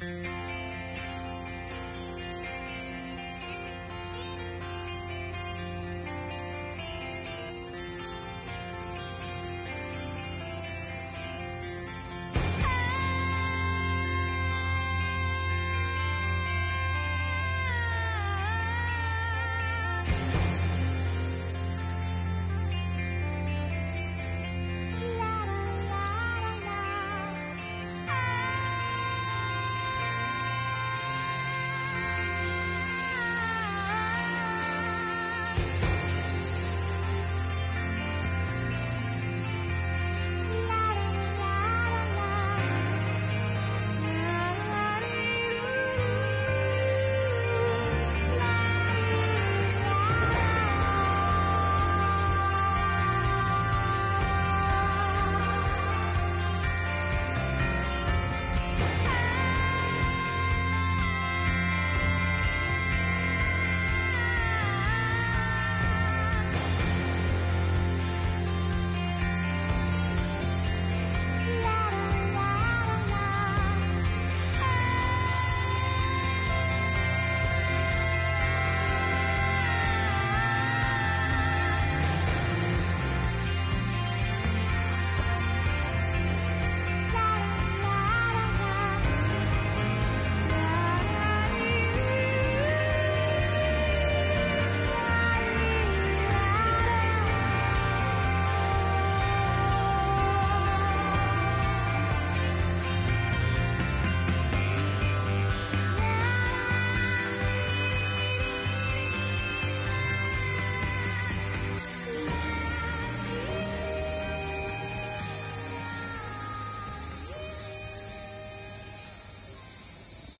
Música